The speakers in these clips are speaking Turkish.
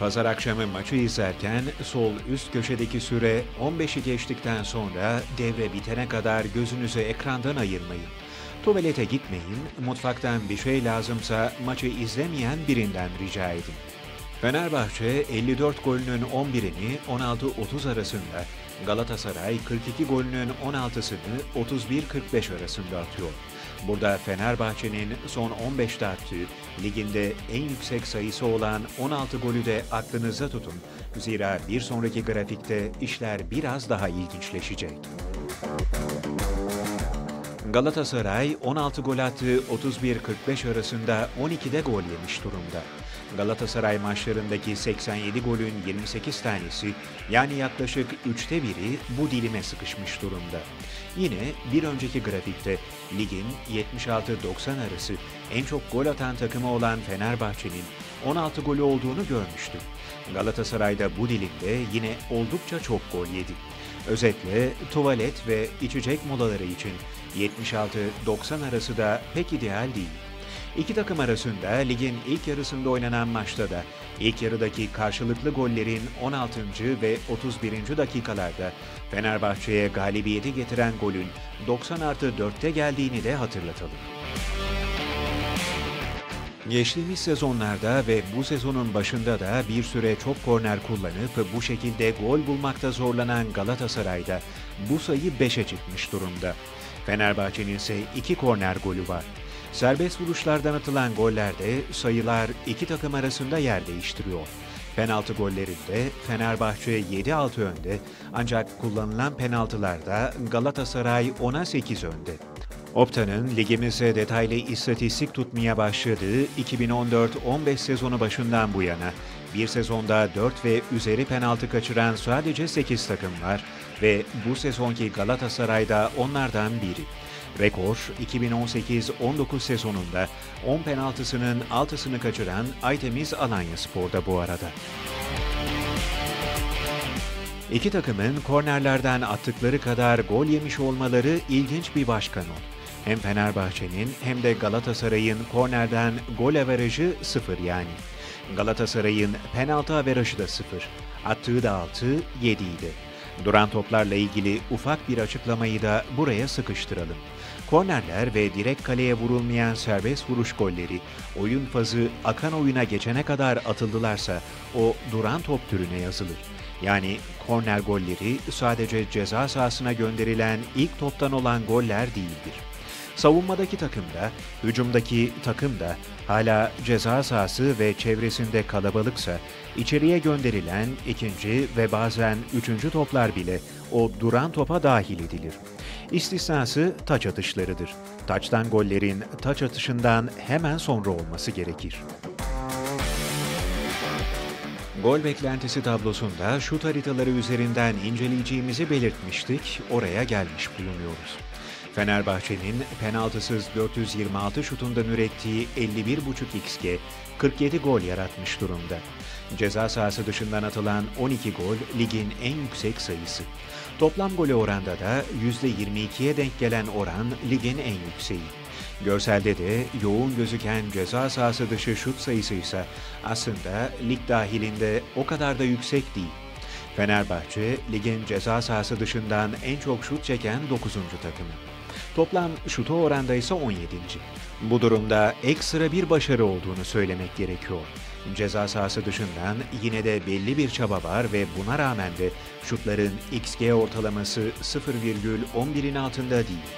Pazar akşamı maçı izlerken sol üst köşedeki süre 15'i geçtikten sonra devre bitene kadar gözünüzü ekrandan ayırmayın. Tuvalete gitmeyin, mutfaktan bir şey lazımsa maçı izlemeyen birinden rica edin. Fenerbahçe 54 golünün 11'ini 16-30 arasında, Galatasaray 42 golünün 16'sını 31-45 arasında atıyor. Burada Fenerbahçe'nin son 15'te attığı, liginde en yüksek sayısı olan 16 golü de aklınıza tutun. Zira bir sonraki grafikte işler biraz daha ilginçleşecek. Galatasaray 16 gol attığı 31-45 arasında 12'de gol yemiş durumda. Galatasaray maçlarındaki 87 golün 28 tanesi yani yaklaşık 3'te biri bu dilime sıkışmış durumda. Yine bir önceki grafikte ligin 76-90 arası en çok gol atan takımı olan Fenerbahçe'nin 16 golü olduğunu görmüştük. Galatasaray'da bu dilimde yine oldukça çok gol yedi. Özetle tuvalet ve içecek molaları için 76-90 arası da pek ideal değil. İki takım arasında ligin ilk yarısında oynanan maçta da ilk yarıdaki karşılıklı gollerin 16. ve 31. dakikalarda Fenerbahçe'ye galibiyeti getiren golün 90 artı 4'te geldiğini de hatırlatalım. Geçtiğimiz sezonlarda ve bu sezonun başında da bir süre çok korner kullanıp bu şekilde gol bulmakta zorlanan Galatasaray'da bu sayı 5'e çıkmış durumda. Fenerbahçe'nin ise 2 korner golü var. Serbest vuruşlardan atılan gollerde sayılar iki takım arasında yer değiştiriyor. Penaltı gollerinde Fenerbahçe 7-6 önde ancak kullanılan penaltılarda Galatasaray 10'a 8 önde. Opta'nın ligimize detaylı istatistik tutmaya başladığı 2014-15 sezonu başından bu yana bir sezonda 4 ve üzeri penaltı kaçıran sadece 8 takım var ve bu sezonki Galatasaray'da onlardan biri. Rekor 2018-19 sezonunda 10 penaltısının 6'sını kaçıran Aytemiz Alanya Spor'da bu arada. İki takımın kornerlerden attıkları kadar gol yemiş olmaları ilginç bir başka not. Hem Fenerbahçe'nin hem de Galatasaray'ın kornerden gol averajı sıfır yani. Galatasaray'ın penaltı averajı da sıfır. Attığı da 6, 7 idi. Duran toplarla ilgili ufak bir açıklamayı da buraya sıkıştıralım. Kornerler ve direkt kaleye vurulmayan serbest vuruş golleri oyun fazı akan oyuna geçene kadar atıldılarsa o duran top türüne yazılır. Yani korner golleri sadece ceza sahasına gönderilen ilk toptan olan goller değildir. Savunmadaki takım da, hücumdaki takım da hala ceza sahası ve çevresinde kalabalıksa, içeriye gönderilen ikinci ve bazen üçüncü toplar bile o duran topa dahil edilir. İstisnası taç atışlarıdır. Taçtan gollerin taç atışından hemen sonra olması gerekir. Gol beklentisi tablosunda şut haritaları üzerinden inceleyeceğimizi belirtmiştik, oraya gelmiş bulunuyoruz. Fenerbahçe'nin penaltısız 426 şutundan ürettiği 51.5 XG 47 gol yaratmış durumda. Ceza sahası dışından atılan 12 gol ligin en yüksek sayısı. Toplam golü oranda da %22'ye denk gelen oran ligin en yükseği. Görselde de yoğun gözüken ceza sahası dışı şut sayısı ise aslında lig dahilinde o kadar da yüksek değil. Fenerbahçe ligin ceza sahası dışından en çok şut çeken 9. takımı. Toplam şutu oranda ise 17. Bu durumda ekstra bir başarı olduğunu söylemek gerekiyor. Ceza sahası dışından yine de belli bir çaba var ve buna rağmen de şutların XG ortalaması 0,11'in altında değil.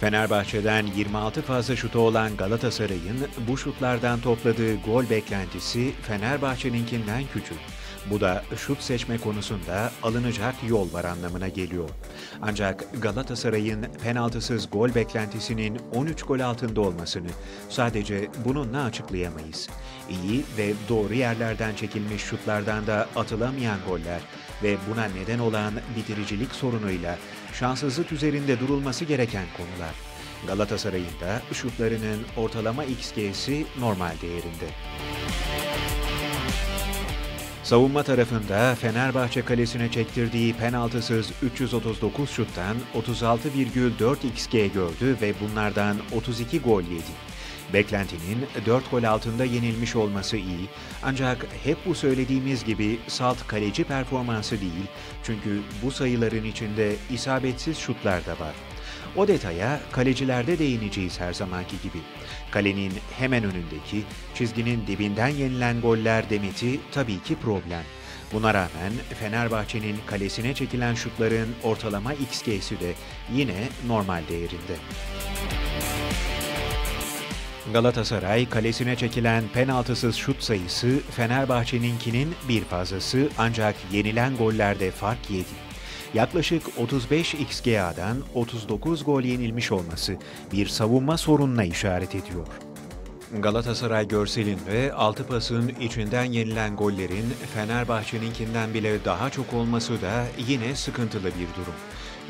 Fenerbahçe'den 26 fazla şutu olan Galatasaray'ın bu şutlardan topladığı gol beklentisi Fenerbahçe'ninkinden küçük. Bu da şut seçme konusunda alınacak yol var anlamına geliyor. Ancak Galatasaray'ın penaltısız gol beklentisinin 13 gol altında olmasını sadece bununla açıklayamayız. İyi ve doğru yerlerden çekilmiş şutlardan da atılamayan goller ve buna neden olan bitiricilik sorunuyla şanssızlık üzerinde durulması gereken konular. Galatasaray'ın da şutlarının ortalama XG'si normal değerinde. Savunma tarafında Fenerbahçe kalesine çektirdiği penaltısız 339 şuttan 36,4 XG gördü ve bunlardan 32 gol yedi. Beklentinin 4 gol altında yenilmiş olması iyi ancak hep bu söylediğimiz gibi salt kaleci performansı değil çünkü bu sayıların içinde isabetsiz şutlar da var. O detaya kalecilerde değineceğiz her zamanki gibi. Kalenin hemen önündeki, çizginin dibinden yenilen goller demeti tabii ki problem. Buna rağmen Fenerbahçe'nin kalesine çekilen şutların ortalama XG'si de yine normal değerinde. Galatasaray kalesine çekilen penaltısız şut sayısı Fenerbahçe'ninkinin bir fazlası ancak yenilen gollerde fark yedi. Yaklaşık 35 XGA'dan 39 gol yenilmiş olması bir savunma sorununa işaret ediyor. Galatasaray görselinde altı pasın içinden yenilen gollerin Fenerbahçe'ninkinden bile daha çok olması da yine sıkıntılı bir durum.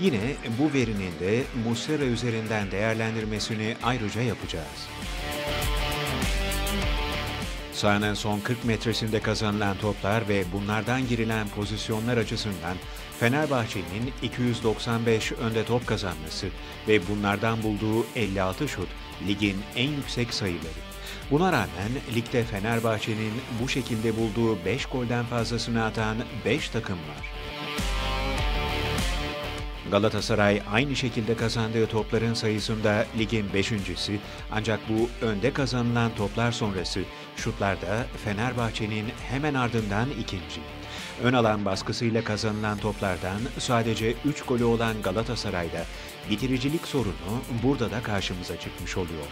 Yine bu verinin de Muslera üzerinden değerlendirmesini ayrıca yapacağız. Sahanın son 40 metresinde kazanılan toplar ve bunlardan girilen pozisyonlar açısından Fenerbahçe'nin 295 önde top kazanması ve bunlardan bulduğu 56 şut ligin en yüksek sayıları. Buna rağmen ligde Fenerbahçe'nin bu şekilde bulduğu 5 golden fazlasını atan 5 takım var. Galatasaray aynı şekilde kazandığı topların sayısında ligin beşincisi ancak bu önde kazanılan toplar sonrası şutlarda Fenerbahçe'nin hemen ardından ikinci. Ön alan baskısıyla kazanılan toplardan sadece 3 golü olan Galatasaray'da bitiricilik sorunu burada da karşımıza çıkmış oluyor.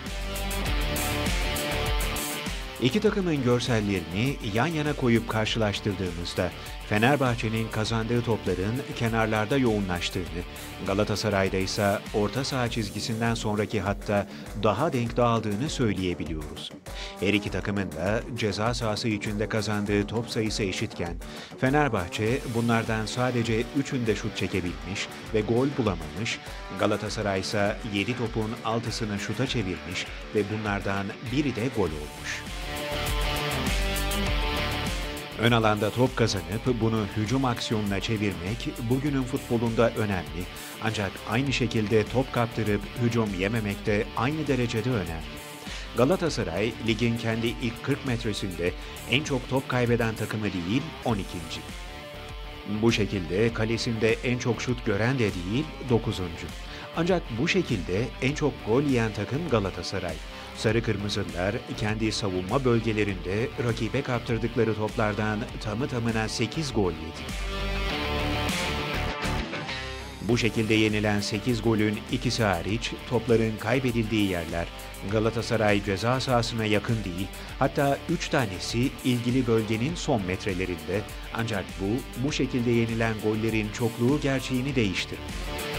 İki takımın görsellerini yan yana koyup karşılaştırdığımızda Fenerbahçe'nin kazandığı topların kenarlarda yoğunlaştığını, Galatasaray'da ise orta saha çizgisinden sonraki hatta daha denk dağıldığını söyleyebiliyoruz. Her iki takımın da ceza sahası içinde kazandığı top sayısı eşitken, Fenerbahçe bunlardan sadece üçünde şut çekebilmiş ve gol bulamamış, Galatasaray ise 7 topun 6'sını şuta çevirmiş ve bunlardan biri de gol olmuş. Ön alanda top kazanıp bunu hücum aksiyonuna çevirmek bugünün futbolunda önemli. Ancak aynı şekilde top kaptırıp hücum yememek de aynı derecede önemli. Galatasaray ligin kendi ilk 40 metresinde en çok top kaybeden takımı değil 12. Bu şekilde kalesinde en çok şut gören de değil 9. Ancak bu şekilde en çok gol yiyen takım Galatasaray. Sarı Kırmızılar kendi savunma bölgelerinde rakibe kaptırdıkları toplardan tamı tamına 8 gol yedi. Bu şekilde yenilen 8 golün ikisi hariç topların kaybedildiği yerler Galatasaray ceza sahasına yakın değil, hatta 3 tanesi ilgili bölgenin son metrelerinde ancak bu bu şekilde yenilen gollerin çokluğu gerçeğini değiştirmiyor.